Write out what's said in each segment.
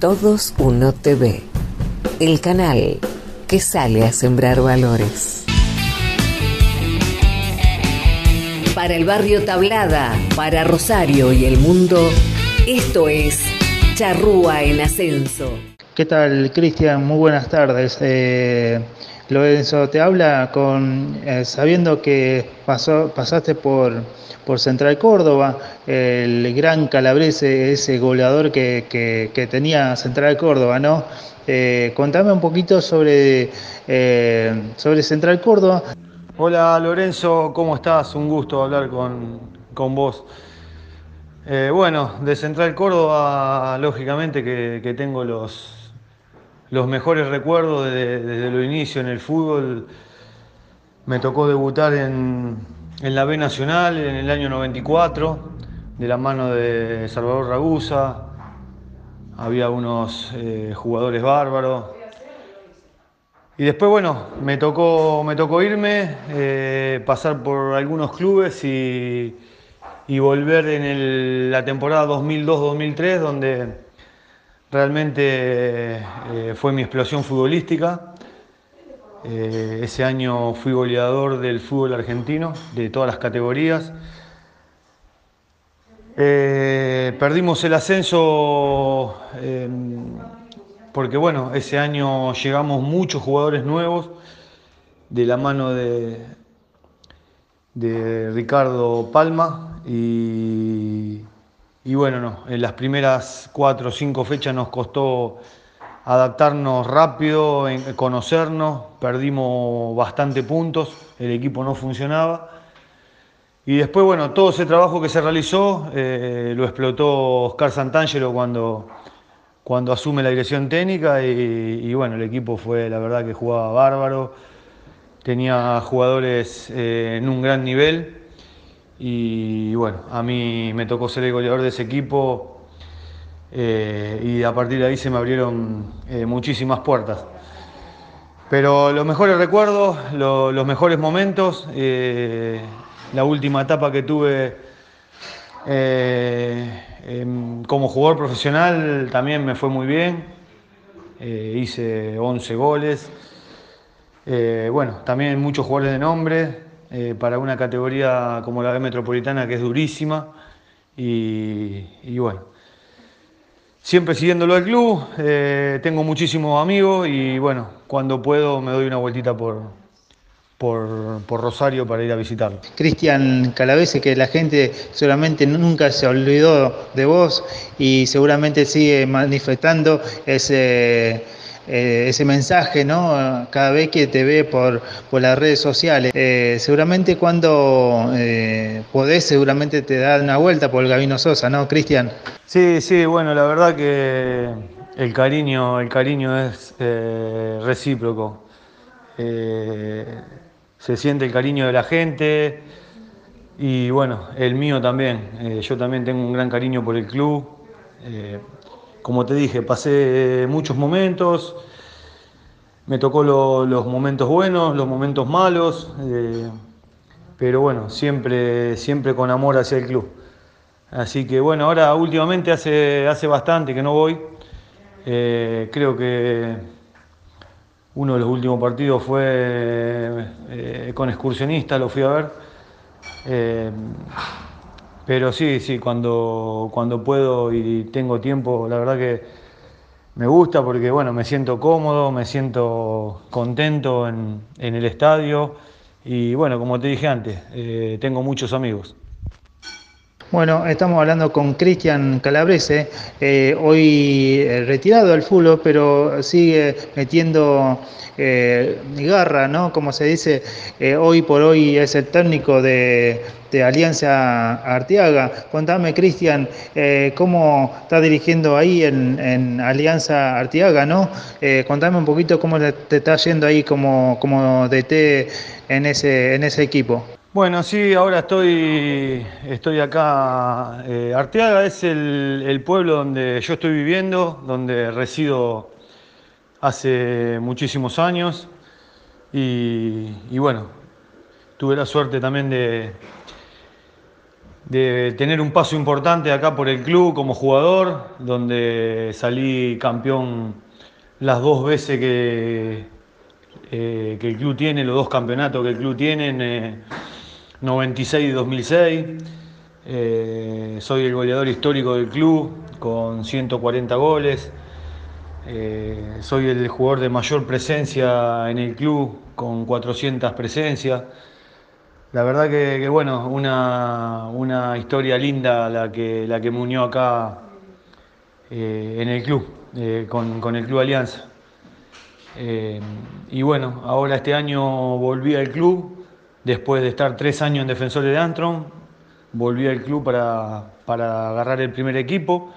Todos Uno TV, el canal que sale a sembrar valores. Para el barrio Tablada, para Rosario y el mundo, esto es Charrúa en Ascenso. ¿Qué tal, Cristian? Muy buenas tardes. Eh, Lorenzo, te habla con eh, sabiendo que pasaste por, por Central Córdoba, el gran calabrese, ese goleador que, tenía Central Córdoba, ¿no? Eh, contame un poquito sobre, eh, sobre Central Córdoba. Hola Lorenzo, ¿cómo estás? Un gusto hablar con, con vos. bueno, de Central Córdoba, lógicamente que tengo los, los mejores recuerdos desde los inicios en el fútbol. Me tocó debutar en, la B Nacional en el año 94, de la mano de Salvador Ragusa. Había unos eh, jugadores bárbaros. Y después, bueno, me tocó, me tocó irme, eh, pasar por algunos clubes y, volver en la temporada 2002-2003, donde Realmente eh, fue mi explosión futbolística. Eh, ese año fui goleador del fútbol argentino, de todas las categorías. Eh, perdimos el ascenso porque, bueno, ese año llegamos muchos jugadores nuevos de la mano de, de Ricardo Palma y y bueno, no, en las primeras cuatro o cinco fechas nos costó adaptarnos rápido, conocernos, perdimos bastante puntos, el equipo no funcionaba. Y después, bueno, todo ese trabajo que se realizó eh, lo explotó Oscar Santangelo cuando, cuando asume la dirección técnica y, bueno, el equipo fue, la verdad que jugaba bárbaro, tenía jugadores eh, en un gran nivel y bueno, a mí me tocó ser el goleador de ese equipo eh, y a partir de ahí se me abrieron eh, muchísimas puertas. Pero los mejores recuerdos, los mejores momentos, eh, la última etapa que tuve como jugador profesional también me fue muy bien, hice 11 goles. bueno, también muchos jugadores de nombre, eh, para una categoría como la B Metropolitana que es durísima. Y, bueno, siempre siguiéndolo al club, eh, tengo muchísimos amigos y bueno, cuando puedo me doy una vueltita por, por, Rosario para ir a visitarlo. Cristian Calavese, que la gente seguramente nunca se olvidó de vos y seguramente sigue manifestando ese eh, ese mensaje, ¿no? Cada vez que te ve por, por las redes sociales. Eh, seguramente cuando eh, podés, seguramente te da una vuelta por el Gabino Sosa, ¿no, Cristian? Sí, sí, bueno, la verdad que el cariño, el cariño es recíproco. se siente el cariño de la gente y bueno, el mío también. yo también tengo un gran cariño por el club como te dije, pasé muchos momentos, me tocó los momentos buenos, los momentos malos, eh, pero bueno, siempre, siempre con amor hacia el club. Así que bueno, ahora últimamente hace, hace bastante que no voy. Eh, creo que uno de los últimos partidos fue eh, con excursionistas, lo fui a ver. Pero sí, sí, cuando, cuando puedo y tengo tiempo, la verdad que me gusta porque bueno, me siento cómodo, me siento contento en, el estadio y bueno, como te dije antes, eh, tengo muchos amigos. Bueno, estamos hablando con Cristian Calabrese, eh, hoy eh, retirado del fútbol, pero sigue metiendo eh, garra, ¿no? Como se dice, hoy por hoy es el técnico de, Alianza Arteaga. Contame, Cristian, cómo está dirigiendo ahí en, Alianza Arteaga, ¿no? contame un poquito cómo te está yendo ahí como, como DT en ese, en ese equipo. Bueno, sí, ahora estoy, estoy acá. Eh, Arteaga es el, pueblo donde yo estoy viviendo, donde resido hace muchísimos años. Y, bueno, tuve la suerte también de, de tener un paso importante acá por el club como jugador, donde salí campeón las dos veces que, eh, que el club tiene, los dos campeonatos que el club tiene, 96 y 2006. Eh, soy el goleador histórico del club con 140 goles. Eh, soy el jugador de mayor presencia en el club con 400 presencias. La verdad que, bueno, una, historia linda la que, la que me unió acá eh, en el club, eh, con, el Club Alianza. Y bueno, ahora este año volví al club, después de estar tres años en Defensores de Antron, volví al club para, para agarrar el primer equipo.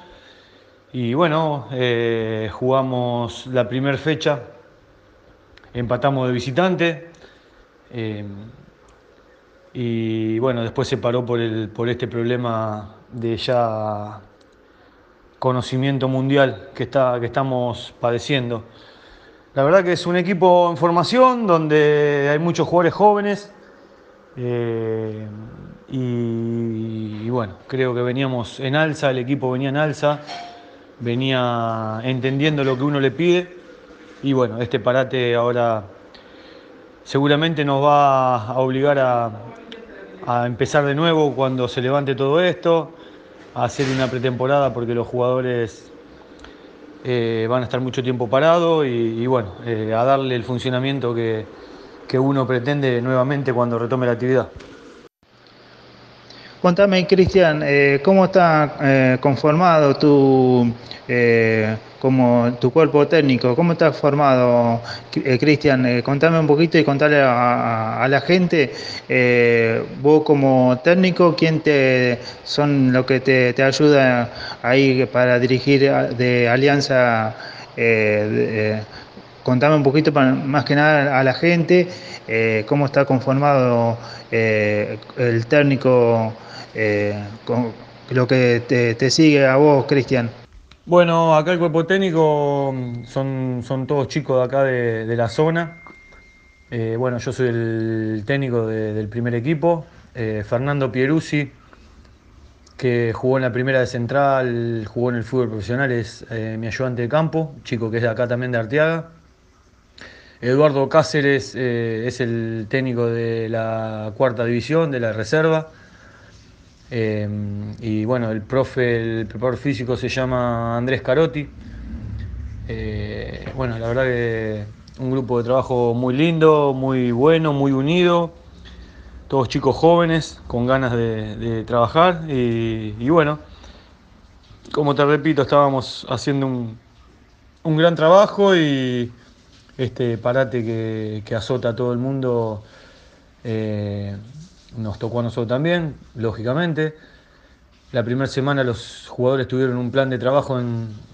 Y bueno, jugamos la primera fecha, empatamos de visitante. Y bueno, después se paró por, el, por este problema de ya conocimiento mundial que, está, que estamos padeciendo. La verdad que es un equipo en formación donde hay muchos jugadores jóvenes eh, y, bueno, creo que veníamos en alza, el equipo venía en alza, venía entendiendo lo que uno le pide. Y bueno, este parate ahora seguramente nos va a obligar a, a empezar de nuevo cuando se levante todo esto, a hacer una pretemporada porque los jugadores eh, van a estar mucho tiempo parados y, bueno, eh, a darle el funcionamiento que, que uno pretende nuevamente cuando retome la actividad. Contame, Cristian, eh, ¿cómo está eh, conformado tu, eh, como tu cuerpo técnico? ¿Cómo está formado, Cristian? contame un poquito y contale a, la gente, vos como técnico, ¿quién te son lo que te, te ayuda ahí para dirigir de Alianza? Contame un poquito más que nada a la gente cómo está conformado el técnico eh, con lo que te, sigue a vos, Cristian. Bueno, acá el cuerpo técnico mm, son, son todos chicos de acá de, la zona. Eh, bueno, yo soy el técnico del primer equipo. Eh, Fernando Pieruzzi, que jugó en la primera de Central, jugó en el fútbol profesional, es mi ayudante de campo, chico que es de acá también de Arteaga. Eduardo Cáceres es el técnico de la cuarta división, de la reserva. Em, y bueno, el profe, el preparador físico se llama Andrés Carotti. Eh, bueno, la verdad que un grupo de trabajo muy lindo, muy bueno, muy unido. Todos chicos jóvenes, con ganas de, trabajar. Y, bueno, como te repito, estábamos haciendo un, gran trabajo y este parate que, azota a todo el mundo. Eh, nos tocó a nosotros también, lógicamente. La primera semana los jugadores tuvieron un plan de trabajo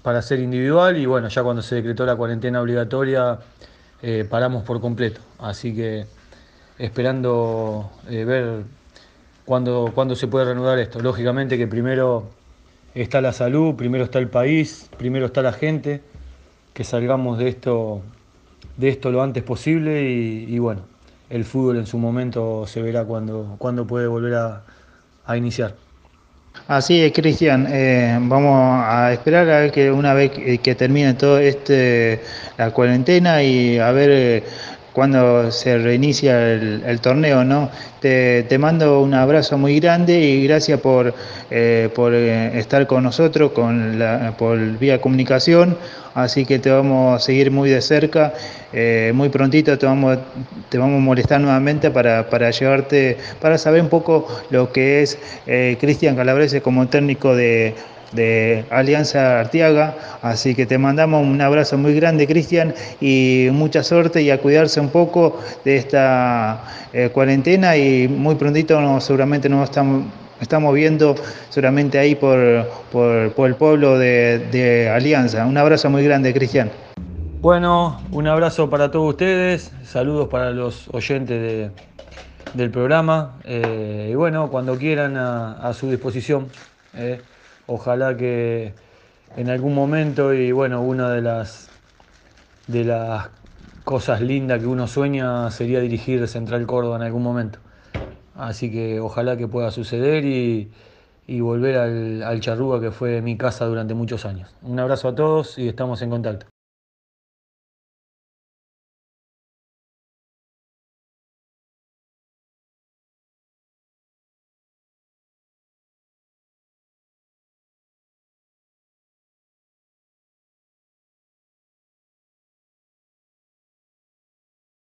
para hacer individual y bueno, ya cuando se decretó la cuarentena obligatoria eh, paramos por completo. Así que esperando eh, ver cuándo, cuándo se puede reanudar esto. Lógicamente que primero está la salud, primero está el país, primero está la gente, que salgamos de esto, de esto lo antes posible y bueno, el fútbol en su momento se verá cuando, cuando puede volver a, iniciar. Así es, Cristian. Eh, vamos a esperar a ver que una vez que, termine todo este la cuarentena y a ver eh, cuando se reinicia el, torneo, ¿no? Te, mando un abrazo muy grande y gracias por, eh, por eh, estar con nosotros con la, por vía comunicación, así que te vamos a seguir muy de cerca, eh, muy prontito te vamos, te vamos a molestar nuevamente para, para llevarte, para saber un poco lo que es Cristian Calabrese como técnico de de Alianza Artiaga. Así que te mandamos un abrazo muy grande, Cristian, y mucha suerte y a cuidarse un poco de esta eh, cuarentena y muy prontito seguramente nos estamos, estamos viendo seguramente ahí por, por, el pueblo de, Alianza. Un abrazo muy grande, Cristian. Bueno, un abrazo para todos ustedes, saludos para los oyentes del programa eh, y bueno, cuando quieran a, su disposición. Eh. Ojalá que en algún momento, y bueno, una de las, de las cosas lindas que uno sueña sería dirigir Central Córdoba en algún momento. Así que ojalá que pueda suceder y, volver al, al Charrúa que fue mi casa durante muchos años. Un abrazo a todos y estamos en contacto.